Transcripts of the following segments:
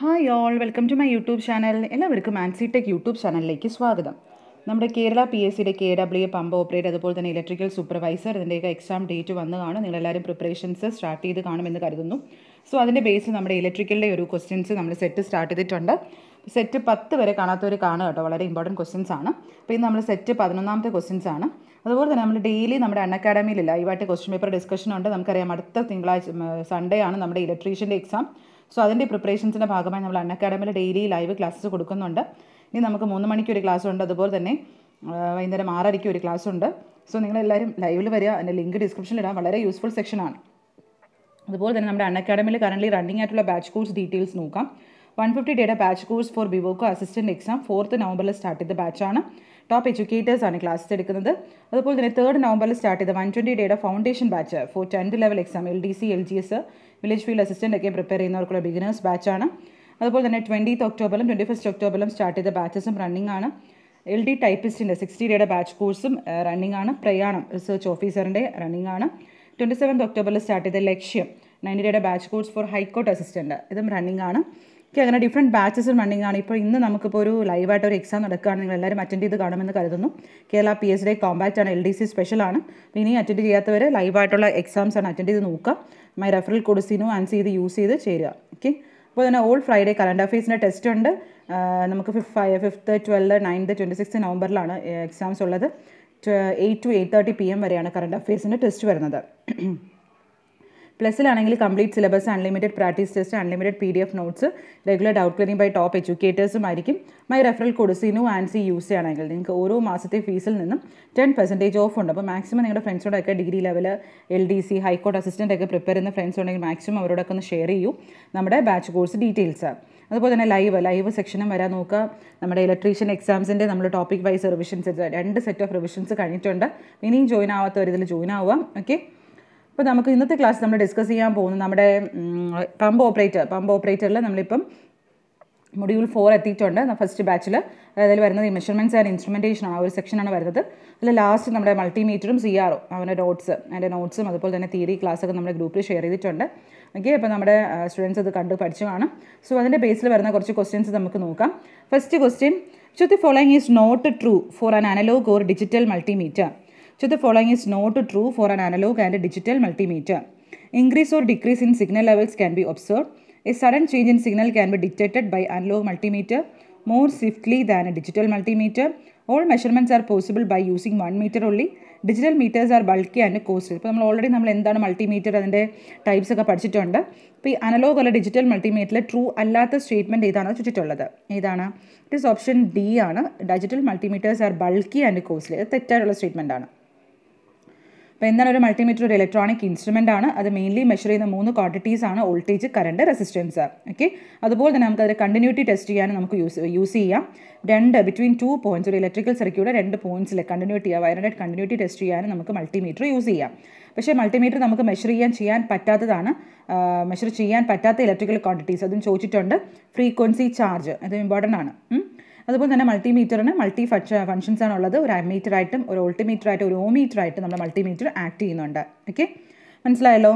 Hi all welcome to my YouTube channel എല്ലാവർക്കും Mansi tech YouTube ചാനലിലേക്ക് സ്വാഗതം. നമ്മുടെ കേരള പി എസ് സിയുടെ കെ ഡബ്ല്യു പമ്പ് ഓപ്പറേറ്റ് അതുപോലെ തന്നെ ഇലക്ട്രിക്കൽ സൂപ്പർവൈസർ ഇതിന്റെയൊക്കെ എക്സാം ഡേറ്റ് വന്ന് കാണും നിങ്ങളെല്ലാവരും പ്രിപ്പറേഷൻസ് സ്റ്റാർട്ട് ചെയ്ത് കാണുമെന്ന് കരുതുന്നു. സോ അതിന്റെ ബേസിൽ നമ്മുടെ ഇലക്ട്രിക്കലിന്റെ ഒരു ക്വസ്റ്റ്യൻസ് നമ്മൾ സെറ്റ് സ്റ്റാർട്ട് ചെയ്തിട്ടുണ്ട്. സെറ്റ് പത്ത് വരെ കാണാത്തവർ കാണുക കേട്ടോ. വളരെ ഇമ്പോർട്ടന്റ് ക്വസ്റ്റ്യൻസ് ആണ്. അപ്പോൾ ഇത് നമ്മൾ സെറ്റ് പതിനൊന്നാമത്തെ ക്വസ്റ്റ്യൻസ് ആണ്. അതുപോലെ തന്നെ നമ്മൾ ഡെയിലി നമ്മുടെ അൺഅക്കാഡമിയിലില്ല ഈ ലൈവായിട്ട് ക്വസ്റ്റ്യൻ പേപ്പർ ഡിസ്കഷൻ ഉണ്ട്. നമുക്കറിയാം അടുത്ത തിങ്കളാഴ്ച സൺഡേ ആണ് നമ്മുടെ ഇലക്ട്രീഷ്യന്റെ എക്സാം സോ അതിന്റെ പ്രിപ്പറേഷൻസിന്റെ ഭാഗമായി നമ്മൾ അൺ അക്കാഡമിയിൽ ഡെയിലി ലൈവ് ക്ലാസ്സസ് കൊടുക്കുന്നുണ്ട്. ഇനി നമുക്ക് മൂന്ന് മണിക്ക് ഒരു ക്ലാസ് ഉണ്ട്. അതുപോലെ തന്നെ വൈകുന്നേരം ആറരയ്ക്ക് ഒരു ക്ലാസ് ഉണ്ട്. സോ നിങ്ങളെല്ലാവരും ലൈവിൽ വരിക. അതിന്റെ ലിങ്ക് ഡിസ്ക്രിപ്ഷനിൽ ഇടാൻ വളരെ യൂസ്ഫുൾ സെക്ഷനാണ് അതുപോലെ തന്നെ നമ്മുടെ അൺ അക്കാഡമിയിൽ കറന്റ് റണ്ണിംഗ് ആയിട്ടുള്ള ബാച്ച് കോഴ്സ് ഡീറ്റെയിൽസ് നോക്കാം. വൺ ഫിഫ്റ്റി ഡേയുടെ batch course for ബിവോക്കോ assistant exam fourth നവംബറിൽ സ്റ്റാർട്ട് ചെയ്ത ബാച്ചാണ് ടോപ്പ് എഡ്യൂക്കേറ്റേഴ്സ് ആണ് ക്ലാസ് എടുക്കുന്നത്. അതുപോലെ തന്നെ തേർഡ് നവംബറിൽ സ്റ്റാർട്ട് ചെയ്ത വൺ ട്വന്റി ഡേയുടെ foundation batch for tenth level exam L D C L G S village field assistant ഒക്കെ പ്രിപ്പയർ ചെയ്യുന്നവർക്കുള്ള ബിഗിനേഴ്സ് ബാച്ചാണ് അതുപോലെ തന്നെ ട്വന്റീത്ത് ഒക്ടോബറിലും ട്വന്റി ഫസ്റ്റ് ഒക്ടോബറിലും സ്റ്റാർട്ട് ചെയ്ത ബാച്ചസും റണ്ണിംഗ് ആണ്. എൽ ഡി ടൈപ്പിസ്റ്റിന്റെ സിക്സ്റ്റി ഡേയുടെ ബാച്ച് കോഴ്സും റണ്ണിംഗ് ആണ്. പ്രയാണം റിസർച്ച് ഓഫീസറിന്റെ റണ്ണിംഗ് ആണ്. ട്വന്റി സെവൻത്ത് ഒക്ടോബറിൽ സ്റ്റാർട്ട് ചെയ്ത ലക്ഷ്യം നയന്റി ഡേയുടെ batch course for high court assistant ഇതും റണ്ണിംഗ് ആണ്. ഓക്കെ അങ്ങനെ ഡിഫറെന്റ് ബാച്ചസും റണ്ണിംഗ് ആണ്. ഇപ്പോൾ ഇന്ന് നമുക്കിപ്പോൾ ഒരു ലൈവായിട്ട് ഒരു എക്സാം നടക്കുകയാണ് നിങ്ങൾ എല്ലാവരും അറ്റൻഡ് ചെയ്ത് കാണുമെന്ന് കരുതുന്നു. Kerala P S D compact ആണ് എൽ ഡി സി സ്പെഷ്യൽ ആണ്. അപ്പോൾ ഇനി അറ്റൻഡ് ചെയ്യാത്തവർ ലൈവായിട്ടുള്ള എക്സാംസ് ആണ് അറ്റൻഡ് ചെയ്ത് നോക്കുക. മൈ റെഫറൽ കോഡ് സിനു ആൻസ് ചെയ്ത് യൂസ് ചെയ്ത് ചേരുക. ഓക്കെ അപ്പോൾ തന്നെ ഓൾ ഫ്രൈഡേ കറണ്ട് അഫയേഴ്സിന്റെ ടെസ്റ്റ് ഉണ്ട്. നമുക്ക് ഫിഫ് fifth twelfth ninth twenty six നവംബറിലാണ് exams ഉള്ളത്. Eight to eight thirty P M വരെയാണ് കറണ്ട് അഫയേഴ്സിന്റെ ടെസ്റ്റ് വരുന്നത്. പ്ലസ്സിലാണെങ്കിൽ complete syllabus unlimited practice test unlimited P D F notes regular doubt clearing by top എഡ്യൂക്കേറ്റേഴ്സും ആയിരിക്കും. My referral code Sinu C use ചെയ്യുകയാണെങ്കിൽ നിങ്ങൾക്ക് ഓരോ മാസത്തെ ഫീസിൽ നിന്നും ടെൻ പെർസെന്റേജ് ഓഫ് ഉണ്ട്. അപ്പോൾ മാക്സിമം നിങ്ങളുടെ ഫ്രണ്ട്സോടൊക്കെ degree level L D C high court assistant ഒക്കെ പ്രിപ്പയർ ചെയ്യുന്ന ഫ്രണ്ട്സ് ഉണ്ടെങ്കിൽ മാക്സിമം അവരോടൊക്കെ ഒന്ന് ഷെയർ ചെയ്യൂ നമ്മുടെ ബാച്ച് കോഴ്സ് ഡീറ്റെയിൽസ് അതുപോലെ തന്നെ ലൈവ് ലൈവ് സെക്ഷനും വരാൻ നോക്കുക. നമ്മുടെ ഇലക്ട്രീഷ്യൻ എക്സാംസിന്റെ നമ്മൾ ടോപ്പിക് വൈസ് റിവിഷൻസ് രണ്ട് സെറ്റ് ഓഫ് റിവിഷൻസ് കഴിഞ്ഞിട്ടുണ്ട്. ഇനിയും ജോയിൻ ആവാത്തവർ ഇതിൽ ജോയിൻ ആവുക. ഓക്കെ അപ്പോൾ നമുക്ക് ഇന്നത്തെ ക്ലാസ് നമ്മൾ ഡിസ്കസ് ചെയ്യാൻ പോകുന്നത് നമ്മുടെ പമ്പ് ഓപ്പറേറ്റർ പമ്പ് ഓപ്പറേറ്ററിൽ നമ്മളിപ്പം മൊഡ്യൂൾ ഫോർ എത്തിയിട്ടുണ്ട്. ഫസ്റ്റ് ബാച്ചിൽ അതിൽ വരുന്നത് ഈ മെഷർമെന്റ്സ് ആൻഡ് ഇൻസ്ട്രുമെന്റേഷൻ ആ ഒരു സെക്ഷനാണ് വരുന്നത്. അതിൽ ലാസ്റ്റ് നമ്മുടെ മൾട്ടിമീറ്ററും സി ആറും അവന്റെ നോട്ട്സ് അതിന്റെ നോട്ട്സും അതുപോലെ തന്നെ തിയറി ക്ലാസ്സൊക്കെ നമ്മുടെ ഗ്രൂപ്പിൽ ഷെയർ ചെയ്തിട്ടുണ്ട്. ഓക്കെ അപ്പോൾ നമ്മുടെ സ്റ്റുഡൻസ് അത് കണ്ട് പഠിച്ചു കാണും. സോ അതിന്റെ ബേസിൽ വരുന്ന കുറച്ച് ക്വസ്റ്റ്യൻസ് നമുക്ക് നോക്കാം. ഫസ്റ്റ് ക്വസ്റ്റ്യൻ ചുറ്റി following is not true for an analogue or digital multimeter so the following is not true for an analogue and digital multimeter increase or decrease in signal levels can be observe a sudden change in signal can be detected by analogue multimeter more swiftly than a digital multimeter all measurements are possible by using one meter only digital meters are bulky and cost ഇപ്പോൾ നമ്മൾ already നമ്മൾ എന്താണ് multimeter അതിന്റെ types ഒക്കെ പഠിച്ചിട്ടുണ്ട്. അപ്പോൾ ഈ analogue അല്ല ഡിജിറ്റൽ മൾട്ടിമീറ്ററിൽ ട്രൂ അല്ലാത്ത സ്റ്റേറ്റ്മെന്റ് ഏതാണോ ചുറ്റിട്ടുള്ളത് ഏതാണ്? ഇറ്റ് ഇസ് ഓപ്ഷൻ ഡി ആണ്. Digital multimeters are bulky and costly അത് തെറ്റായിട്ടുള്ള സ്റ്റേറ്റ്മെന്റാണ് അപ്പോൾ എന്താണ് ഒരു മൾട്ടിമീറ്റർ ഒരു ഇലക്ട്രോണിക് ഇൻസ്ട്രുമെന്റ് ആണ്. അത് മെയിൻലി മെഷർ ചെയ്യുന്ന മൂന്ന് ക്വാണ്ടിറ്റീസ് ആണ്. വോൾട്ടേജ് കറണ്ട് റെസിസ്റ്റൻസ് ഓക്കെ അതുപോലെ തന്നെ നമുക്ക് അതിൽ കണ്ടിന്യൂറ്റി ടെസ്റ്റ് ചെയ്യാനും നമുക്ക് യൂസ് യൂസ് ചെയ്യാം. രണ്ട് ബിറ്റ്വീൻ ടു പോയിന്റ്സ് ഒരു ഇലക്ട്രിക്കൽ സർക്യൂട്ട് രണ്ട് പോയിന്റ്സിൽ കണ്ടിന്യൂറ്റി വയറിന്റെ കണ്ടിന്യൂറ്റി ടെസ്റ്റ് ചെയ്യാനും നമുക്ക് മൾട്ടിമീറ്റർ യൂസ് ചെയ്യാം. പക്ഷേ മൾട്ടിമീറ്റർ നമുക്ക് മെഷർ ചെയ്യാൻ ചെയ്യാൻ പറ്റാത്തതാണ്. മെഷർ ചെയ്യാൻ പറ്റാത്ത ഇലക്ട്രിക്കൽ ക്വാണ്ടിറ്റീസ് അതും ചോദിച്ചിട്ടുണ്ട്. ഫ്രീക്വൻസി ചാർജ് അത് ഇമ്പോർട്ടന്റ് ആണ്. അതുപോലെ തന്നെ മൾട്ടിമീറ്ററിന് മൾട്ടി ഫക്ഷ ആണ് ഉള്ളത് ഒരു അമ്മീറ്റർ ആയിട്ടും ഒരു ഓൾട്ടിമീറ്റർ ആയിട്ടും ഒരു ഓമീറ്റർ ആയിട്ടും നമ്മൾ മൾട്ടിമീറ്റർ ആക്ട് ചെയ്യുന്നുണ്ട്. ഓക്കെ മനസ്സിലായല്ലോ?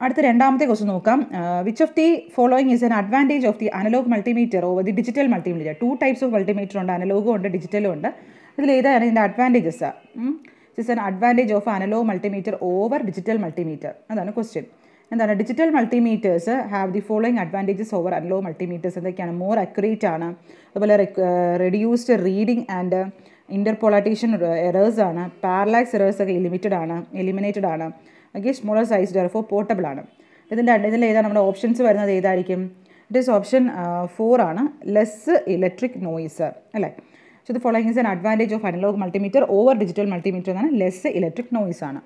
അടുത്ത രണ്ടാമത്തെ ക്വസ്റ്റ്യൻ നോക്കാം. Which of the following is an advantage of the analogue multimeter over the digital multimeter two types of multimeter ഉണ്ട്. അനലോഗും ഉണ്ട് ഡിജിറ്റലും ഉണ്ട്. അതിൽ ഏതാണ് ഇതിന്റെ advantages is an advantage of analogue multimeter over digital multimeter അതാണ് ക്വസ്റ്റ്യൻ എന്താണ് digital multimeters have the following advantages over analogue multimeters എന്തൊക്കെയാണ്? മോർ അക്യുറേറ്റ് ആണ്. അതുപോലെ reduced reading and interpolation errors ആണ്. പാരലാക്സ് എറേഴ്സ് ഒക്കെ ലിമിറ്റഡ് ആണ് എലിമിനേറ്റഡ് ആണ്. Okay smaller size therefore portable ആണ്. ഇതിന്റെ ഇതിൽ ഏതാണ് നമ്മുടെ ഓപ്ഷൻസ് വരുന്നത് ഏതായിരിക്കും? ഇറ്റ് ഈസ് ഓപ്ഷൻ ഫോർ ആണ്. ലെസ് ഇലക്ട്രിക് നോയിസ് അല്ലേ? സോ ഇത് following is an advantage of analogue multimeter over digital multimeter എന്നാണ്. ലെസ് ഇലക്ട്രിക് നോയിസ് ആണ്.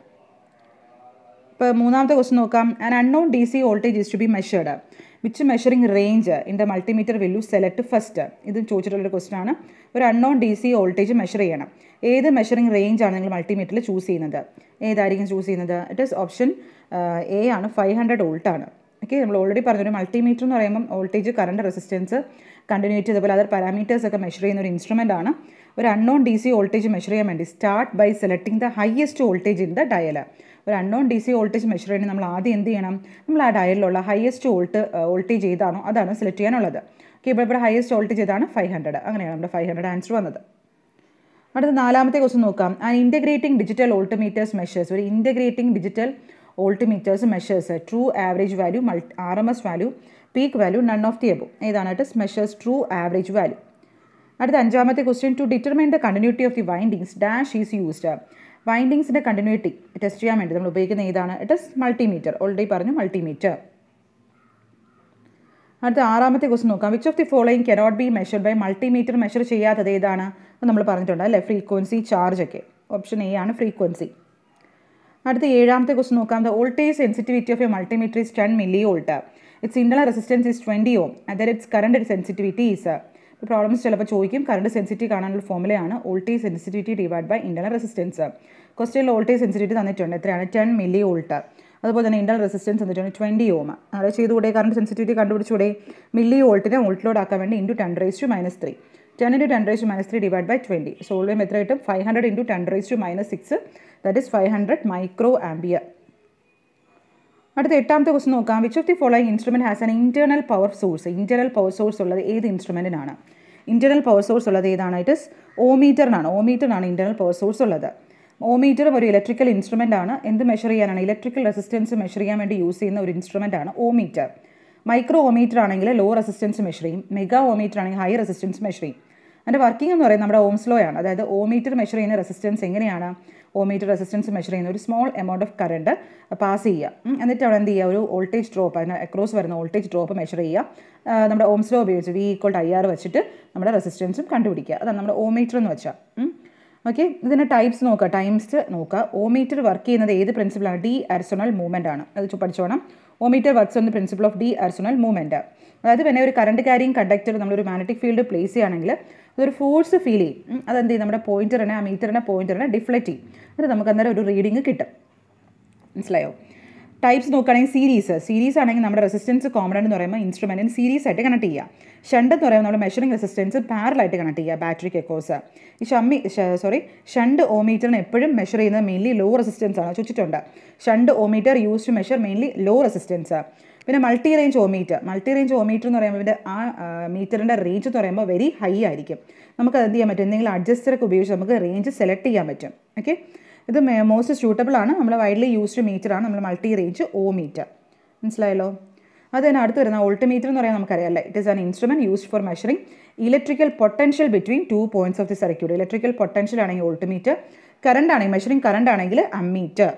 ഇപ്പോൾ മൂന്നാമത്തെ ക്വസ്റ്റ്യൻ നോക്കാം. An unknown D C voltage is to be measured which measuring range in the multimeter value select first ഇത് ചോദിച്ചിട്ടുള്ളൊരു question ആണ്. ഒരു unknown D C voltage measure ചെയ്യണം. ഏത് മെഷറിംഗ് റേഞ്ച് ആണ് നിങ്ങൾ മൾട്ടിമീറ്ററിൽ ചൂസ് ചെയ്യുന്നത്? ഏതായിരിക്കും ചൂസ് ചെയ്യുന്നത്? ഇറ്റ് ഈസ് ഓപ്ഷൻ എ ആണ്. ഫൈവ് ഹൺഡ്രഡ് വോൾട്ട് ആണ്. ഓക്കെ നമ്മൾ ഓൾറെഡി പറഞ്ഞൊരു മൾട്ടിമീറ്റർ എന്ന് പറയുമ്പോൾ വോൾട്ടേജ് കറണ്ട് റെസിസ്റ്റൻസ് കണ്ടിന്യൂറ്റി അതുപോലെ അതർ പാരാമീറ്റേഴ്സ് ഒക്കെ മെഷർ ചെയ്യുന്ന ഒരു ഇൻസ്ട്രുമെന്റ് ആണ്. ഒരു unknown D C voltage measure ചെയ്യാൻ വേണ്ടി start by selecting the highest voltage in the dial ഒരു unknown D C voltage measure ചെയ്യണമെങ്കിൽ നമ്മൾ ആദ്യം എന്ത് ചെയ്യണം? നമ്മൾ ആ ഡയലിലുള്ള ഹയസ്റ്റ് വോൾട്ട് വോൾട്ടേജ് ഏതാണോ അതാണ് സെലക്ട് ചെയ്യാനുള്ളത്. ഓക്കെ ഇപ്പോൾ ഇവിടെ ഹയസ്റ്റ് വോൾട്ടേജ് ഏതാണ്? ഫൈവ് ഹൺഡ്രഡ് അങ്ങനെയാണ് നമ്മുടെ ഫൈവ് ഹൺഡ്രഡ് ആൻസർ വന്നത്. അടുത്ത നാലാമത്തെ ക്വസ്റ്റ്യൻ നോക്കാം. An integrating digital voltmeters measures ഒരു integrating digital voltmeters measures true average value multi R M S value peak value none of the above ഏതാണ് measures true average value അടുത്ത അഞ്ചാമത്തെ question to determine the continuity of the windings dash is used വൈൻഡിങ്സിന്റെ continuity test ചെയ്യാൻ വേണ്ടി നമ്മൾ ഉപയോഗിക്കുന്ന ഏതാണ്? It is multimeter already പറഞ്ഞു multimeter അടുത്ത ആറാമത്തെ ക്വസ്റ്റ്യൻ നോക്കാം. Which of the following cannot be measured by multimeter measure ചെയ്യാത്തത് ഏതാണ്? നമ്മൾ പറഞ്ഞിട്ടുണ്ട് അല്ലേ? ഫ്രീക്വൻസി ചാർജ് ഒക്കെ. ഓപ്ഷൻ എ ആണ് ഫ്രീക്വൻസി അടുത്ത ഏഴാമത്തെ ക്വസ്റ്റ്യൻ നോക്കാം. The voltage sensitivity of a multimeter is ten milli volt its inner resistance is twenty ohm other its current sensitivity is problems ചിലപ്പോൾ ചോദിക്കും. കറണ്ട് സെൻസിറ്റി കാണാനുള്ള ഫോമുലയാണ് voltage sensitivity divide by internal resistance ക്വസ്റ്റ്യനിൽ voltage sensitivity തന്നിട്ടുണ്ട്. എത്രയാണ്? Ten milli volt അതുപോലെ തന്നെ internal resistance തന്നിട്ടുണ്ട്. Twenty ohm അത് ചെയ്തുകൂടെ? കറണ്ട് സെൻസിറ്റിവിറ്റി കണ്ടുപിടിച്ചുകൂടെ? മില്ലി വോൾട്ടിനെ വോൾട്ടിലോട് ആക്കാൻ വേണ്ടി into ten raise to minus three ten into ten raise to minus three divide by twenty സോൾവേം എത്ര കിട്ടും? Five hundred into ten raise to minus six that is five hundred micro ampere അടുത്ത എട്ടാമത്തെ question നോക്കാം. Which of the following instrument has an internal power source internal power source ഉള്ളത് ഏത് ഇൻസ്ട്രുമെന്റിനാണ് internal power source ഉള്ളത് ഏതാണ്? It is ഓമീറ്ററിനാണ് ഓമീറ്ററിനാണ് ഇന്റേർണൽ പവർ സോഴ്സ് ഉള്ളത്. ഓമീറ്റർ ഒരു ഇലക്ട്രിക്കൽ ഇൻസ്ട്രുമെന്റ് ആണ് എന്ത് മെഷർ ചെയ്യാനാണ്? ഇലക്ട്രിക്കൽ റെസിസ്റ്റൻസ് മെഷർ ചെയ്യാൻ വേണ്ടി യൂസ് ചെയ്യുന്ന ഒരു ഇൻസ്ട്രുമെന്റ് ആണ് ഓമീറ്റർ മൈക്രോ ഓമീറ്റർ ആണെങ്കിൽ ലോ റെസിസ്റ്റൻസ് മെഷർ ചെയ്യും. മെഗാ ഓമീറ്റർ ആണെങ്കിൽ ഹൈ റെസിസ്റ്റൻസ് മെഷർ ചെയ്യും. അതിന്റെ വർക്കിംഗ് എന്ന് പറയുന്നത് നമ്മുടെ ഓംസ് ലോ ആണ്. അതായത് ഓമീറ്റർ മെഷർ ചെയ്യുന്ന റെസിസ്റ്റൻസ് എങ്ങനെയാണ്? ഓമീറ്റർ റെസിസ്റ്റൻസ് മെഷർ ചെയ്യുന്ന ഒരു small amount of current pass ചെയ്യുക. എന്നിട്ട് അവിടെ എന്ത് ചെയ്യുക? ഒരു വോൾട്ടേജ് ഡ്രോപ്പ് അതിന് അക്രോസ് വരുന്ന വോൾട്ടേജ് ഡ്രോപ്പ് മെഷർ ചെയ്യുക. നമ്മുടെ ഓംസ് ലോ ഉപയോഗിച്ച് വി ഈക്വൾ ഐ ആർ വെച്ചിട്ട് നമ്മുടെ റെസിസ്റ്റൻസും കണ്ടുപിടിക്കുക. അതാണ് നമ്മുടെ ഓമീറ്റർ എന്ന് വെച്ചാൽ ഓക്കെ ഇതിന്റെ ടൈപ്സ് നോക്കുക. ടൈംസ് നോക്കുക. ഓമീറ്റർ വർക്ക് ചെയ്യുന്നത് ഏത് പ്രിൻസിപ്പിളാണ് ഡി അർസണൽ മൂവ്മെന്റ് ആണ്. അത് പഠിച്ചോണം. Ohmmeter works on the principle of D Arsonval movement അതായത് പിന്നെ ഒരു കറണ്ട് ക്യാരിങ് കണ്ടക്ടർ നമ്മളൊരു മാഗ്നറ്റിക് ഫീൽഡ് പ്ലേസ് ചെയ്യുകയാണെങ്കിൽ അതൊരു ഫോഴ്സ് ഫീൽ ചെയ്യും. അതെന്ത് ചെയ്യും? നമ്മുടെ പോയിന്ററിനെ ആ മീറ്ററിനെ പോയിന്ററിനെ ഡിഫ്ലക്റ്റ് ചെയ്യും. എന്നിട്ട് നമുക്ക് അന്നേരം ഒരു റീഡിങ് കിട്ടും. മനസ്സിലായോ? ടൈപ്സ് നോക്കുകയാണെങ്കിൽ സീരീസ് സീരീസ് ആണെങ്കിൽ നമ്മുടെ റെസിസ്റ്റൻസ് കോമ്പണന്റ് എന്ന് പറയുമ്പോൾ ഇൻസ്ട്രുമെന്റിന് സീരീസ് ആയിട്ട് കണക്ട് ചെയ്യുക. ഷണ്ട് എന്ന് പറയുമ്പോൾ നമ്മുടെ മെഷറിംഗ് റെസിസ്റ്റൻസ് പാരലായിട്ട് കണക്ട് ചെയ്യുക ബാറ്ററിക്ക് എക്കോസ് ഈ ഷമ്മി സോറി ഷണ്ട് ഓമീറ്ററിന് എപ്പോഴും മെഷർ ചെയ്യുന്നത് മെയിൻലി ലോ റെസിസ്റ്റൻസ് ആണ്. ചുറ്റിട്ടുണ്ട് shunt ohmmeter use to measure mainly low resistance പിന്നെ multi range ohmmeter multi range ohmmeter എന്ന് പറയുമ്പോൾ ഇതിന്റെ ആ മീറ്ററിന്റെ റേഞ്ച് എന്ന് പറയുമ്പോൾ വെരി ഹൈ ആയിരിക്കും. നമുക്ക് എന്ത് ചെയ്യാൻ പറ്റും? എന്തെങ്കിലും അഡ്ജസ്റ്ററൊക്കെ ഉപയോഗിച്ച് നമുക്ക് റേഞ്ച് സെലക്ട് ചെയ്യാൻ പറ്റും. ഓക്കെ ഇത് മോസ്റ്റ് സ്യൂട്ടബിൾ ആണ്. നമ്മൾ വൈഡ്ലി യൂസ്ഡ് മീറ്റർ ആണ്. നമ്മൾ മൾട്ടി റേഞ്ച് ഓ മീറ്റർ മനസ്സിലായല്ലോ? അത് തന്നെ അടുത്ത് വരുന്ന ഓൾട്ടിമീറ്റർ എന്ന് പറയാൻ നമുക്കറിയാം അല്ലേ? It is an instrument used for measuring electrical potential between two points of the circuit electrical potential ആണെങ്കിൽ ഓൾട്ടിമീറ്റർ കറണ്ട് ആണെങ്കിൽ മെഷറിംഗ് കറണ്ട് ആണെങ്കിൽ അമ്മീറ്റർ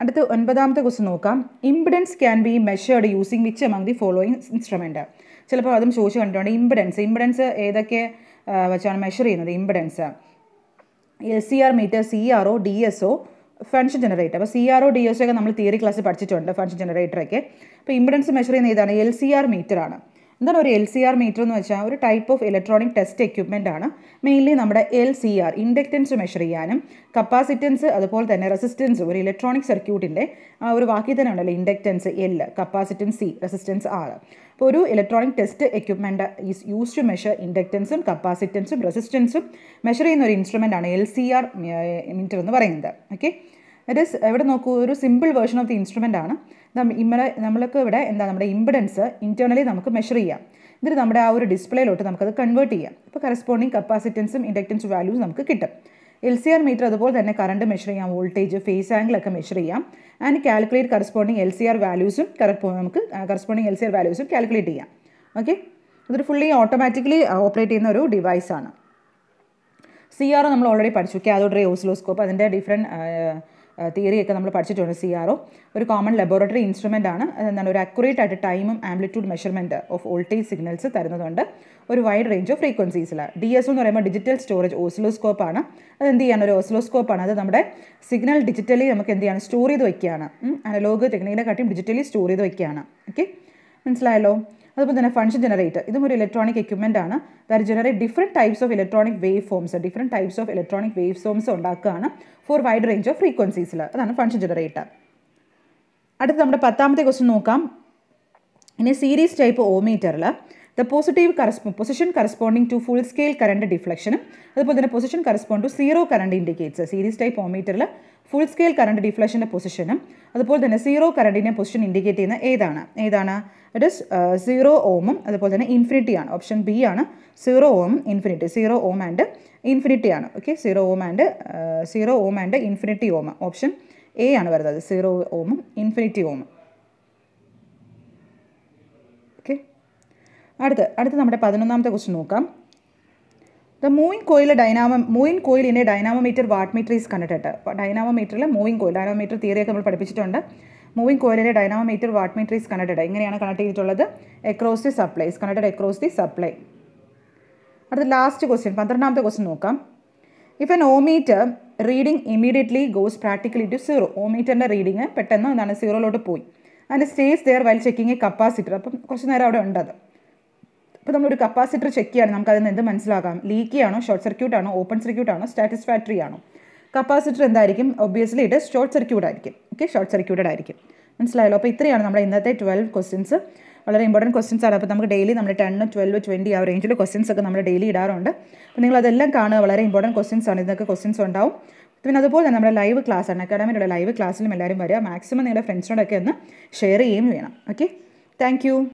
അടുത്ത് ഒൻപതാമത്തെ ക്വസ്റ്റ്യൻ നോക്കാം. Impedance can be measured using which among the following instrument ചിലപ്പോൾ അതും ചോദിച്ചു കണ്ടിട്ടുണ്ട്. ഇമ്പിഡൻസ് ഇമ്പിഡൻസ് ഏതൊക്കെ വെച്ചാണ് മെഷർ ചെയ്യുന്നത്? Impedance L C R meter C R O D S O function generator അപ്പോൾ C R O D S ഒക്കെ നമ്മൾ തിയറി ക്ലാസ്സിൽ പഠിച്ചിട്ടുണ്ട് ഫങ്ഷൻ ജനറേറ്ററൊക്കെ അപ്പോൾ ഇമ്പിഡൻസ് മെഷർ ചെയ്യുന്ന ഇതാണ് എൽ സി ആർ മീറ്റർ ആണ്. എന്താണ് ഒരു എൽ സി ആർ മീറ്റർ എന്ന് വെച്ചാൽ ഒരു type of electronic test equipment ആണ്. മെയിൻലി നമ്മുടെ L C R inductance measure ചെയ്യാനും കപ്പാസിറ്റൻസ് അതുപോലെ തന്നെ റെസിസ്റ്റൻസ് ഒരു ഇലക്ട്രോണിക് സർക്യൂട്ടിന്റെ ആ ഒരു വാക്കി തന്നെ ഉണ്ടല്ലോ inductance L capacitance C resistance R ഒരു electronic test equipment is use to measure ഇൻഡക്റ്റൻസും കപ്പാസിറ്റൻസും റെസിസ്റ്റൻസും മെഷർ ചെയ്യുന്ന ഒരു ഇൻസ്ട്രുമെന്റ് ആണ് എൽ സി ആർ മീറ്റർ എന്ന് പറയുന്നത്. ഓക്കെ ഇറ്റ് ഇസ് ഇവിടെ നോക്കൂ ഒരു simple version of the instrument ആണ്. ഇമ്മളെ നമ്മൾക്ക് ഇവിടെ എന്താ നമ്മുടെ ഇമ്പിഡൻസ് ഇന്റേർണലി നമുക്ക് മെഷർ ചെയ്യാം. ഇതിൽ നമ്മുടെ ആ ഒരു ഡിസ്പ്ലേയിലോട്ട് നമുക്കത് കൺവേർട്ട് ചെയ്യാം. ഇപ്പോൾ കറസ്പോണ്ടിങ് കപ്പാസിറ്റൻസും ഇൻഡക്റ്റൻസ് വാല്യൂസ് നമുക്ക് കിട്ടും. എൽ സി ആർ മീറ്റർ അതുപോലെ തന്നെ കറണ്ട് മെഷർ ചെയ്യാം വോൾട്ടേജ് ഫേസ് ആംഗിൾ ഒക്കെ മെഷർ ചെയ്യാം. And calculate corresponding L C R വാല്യൂസും നമുക്ക് കറസ്പോണ്ടിങ് എൽ സി ആർ വാല്യൂസും കാൽക്കുലേറ്റ് ചെയ്യാം. ഓക്കെ ഇതൊരു ഫുള്ളി ഓട്ടോമാറ്റിക്കലി ഓപ്പറേറ്റ് ചെയ്യുന്ന ഒരു ഡിവൈസാണ് സി ആർ നമ്മൾ ഓൾറെഡി പഠിച്ചു. കാതോഡ് റേ ഓസിലോസ്കോപ്പ് അതിന്റെ ഡിഫറെന്റ് തിയറിയൊക്കെ നമ്മൾ പഠിച്ചിട്ടുണ്ട് സി ആർ ഒ ഒരു കോമൺ ലബോറട്ടറി ഇൻസ്ട്രുമെന്റ് ആണ്. എന്താണ് ഒരു അക്യുറേറ്റ് ആയിട്ട് ടൈമും amplitude measurement of voltage signals തരുന്നതുകൊണ്ട് ഒരു വൈഡ് റേഞ്ച് ഓഫ് ഫ്രീക്വൻസീസിൽ ഡി എസ് എന്ന് പറയുമ്പോൾ ഡിജിറ്റൽ സ്റ്റോറേജ് ഓസിലോസ്കോപ്പ് ആണ്. അത് എന്ത് ചെയ്യാണ് ഒരു ഓസിലോസ്കോപ്പ് ആണ്. അത് നമ്മുടെ സിഗ്നൽ ഡിജിറ്റലി നമുക്ക് എന്ത് ചെയ്യാണ് സ്റ്റോർ ചെയ്ത് വയ്ക്കുകയാണ് അനലോഗ് ടെക്നിക്കിനെ കാട്ടിയും ഡിജിറ്റലി സ്റ്റോർ ചെയ്ത് വയ്ക്കുകയാണ് ഓക്കെ മനസ്സിലായല്ലോ? അതുപോലെ തന്നെ ഫങ്ഷൻ ജനറേറ്റർ ഇതും ഒരു ഇലക്ട്രോണിക് എക്യുപ്മെന്റ് ആണ്. That generate different types of electronic waveforms different types of electronic waveforms ഉണ്ടാക്കുകയാണ് ഫോർ വൈഡ് റേഞ്ച് ഓഫ് ഫ്രീക്വൻസീസിൽ അതാണ് ഫങ്ഷൻ ജനറേറ്റർ അടുത്ത് നമ്മുടെ പത്താമത്തെ ക്വസ്റ്റ്യൻ നോക്കാം. ഇനി സീരീസ് ടൈപ്പ് ഓമീറ്ററിൽ the positive കറസ്പോ position corresponding to full scale current ഡിഫ്ലക്ഷനും അതുപോലെ തന്നെ position correspond to zero current indicates series type ഓമീറ്ററിൽ full scale current ഡിഫ്ലക്ഷന്റെ പൊസിഷനും അതുപോലെ തന്നെ സീറോ കറണ്ടിന്റെ പൊസിഷൻ ഇൻഡിക്കേറ്റ് ചെയ്യുന്ന ഏതാണ്? ഏതാണ്? ഇറ്റ് ഇസ് സീറോ ഓമും അതുപോലെ തന്നെ ഇൻഫിനിറ്റി ആണ്. ഓപ്ഷൻ ബി ആണ് zero ohm infinity zero ohm and infinity ആണ്. Okay zero ohm and zero ohm and infinity ohm option A ആണ് വരുന്നത്. സീറോ ഓമും ഇൻഫിനിറ്റി ഓമും അടുത്ത് അടുത്ത് നമ്മുടെ പതിനൊന്നാമത്തെ ക്വസ്റ്റ്യൻ നോക്കാം. The moving coil dynamo moving a dynamometer watt meter is കണ്ടിട്ട് ഡൈനാമോമീറ്ററിൽ മൂവിങ് കോയിൽ ഡൈനാമോമീറ്റർ തിയറിയൊക്കെ നമ്മൾ പഠിപ്പിച്ചിട്ടുണ്ട്. മൂവിങ് കോയിലിന്റെ ഡൈനാമോമീറ്റർ വാട്ട് മീറ്റർ ഈസ് കണ്ടിട്ട് എങ്ങനെയാണ് കണക്ട് ചെയ്തിട്ടുള്ളത്. Across the supply is connected across the supply അടുത്ത ലാസ്റ്റ് ക്വസ്റ്റ്യൻ പന്ത്രണ്ടാമത്തെ ക്വസ്റ്റ്യൻ നോക്കാം. If N ohmmeter reading immediately goes practically to zero ഓമീറ്ററിന്റെ reading പെട്ടെന്ന് എന്താണ് സീറോയിലോട്ട് പോയി. അതിന്റെ stays there while checking a capacitor അപ്പം കുറച്ച് നേരം അവിടെ ഉണ്ടത്. ഇപ്പോൾ നമ്മളൊരു കപ്പാസിറ്റർ ചെക്ക് ചെയ്യുകയാണ് നമുക്ക് അതിന് എന്ത് മനസ്സിലാക്കാം ലീക്കി ആണോ ഷോർട്ട് സർക്യൂട്ട് ആണോ ഓപ്പൺ സർക്യൂട്ട് ആണോ സാറ്റിസ്ഫാക്ടറി ആണോ? കപ്പാസിറ്റർ എന്തായിരിക്കും? ഒബ്വിയസ്ലി ഇത് ഷോർട്ട് സർക്യൂട്ട് ആയിരിക്കും. ഓക്കെ ഷോർട്ട് സർക്യൂട്ടഡ് ആയിരിക്കും. മനസ്സിലായല്ലോ? അപ്പോൾ ഇത്രയാണ് നമ്മുടെ ഇന്നത്തെ ട്വൽവ് ക്വസ്റ്റ്യൻസ് വളരെ ഇമ്പോർട്ടന്റ് ക്വസ്റ്റ്യൻസ് ആണ്. അപ്പോൾ നമുക്ക് ഡെയിലി നമ്മൾ ടെൻ ട്വൽവ് ട്വന്റി ആ റേഞ്ചിൽ ക്വസ്റ്റ്യൻസ് ഒക്കെ നമ്മൾ ഡെയിലി ഇടാറുണ്ട്. അപ്പോൾ നിങ്ങൾ അതെല്ലാം കാണുക. വളരെ ഇമ്പോർട്ടന്റ് ക്വസ്റ്റ്യൻസ് ആണ്. ഇതൊക്കെ ക്വസ്റ്റ്യൻസ് ഉണ്ടാവും. പിന്നെ അതുപോലെ തന്നെ നമ്മുടെ ലൈവ് ക്ലാസ് ആണ്. അക്കാഡമിയുടെ ലൈവ് ക്ലാസ്സിലും എല്ലാവരും വരിക. മാക്സിമം നിങ്ങളുടെ ഫ്രണ്ട്സിനോടൊക്കെ ഒന്ന് ഷെയർ ചെയ്യുകയും വേണം. Okay thank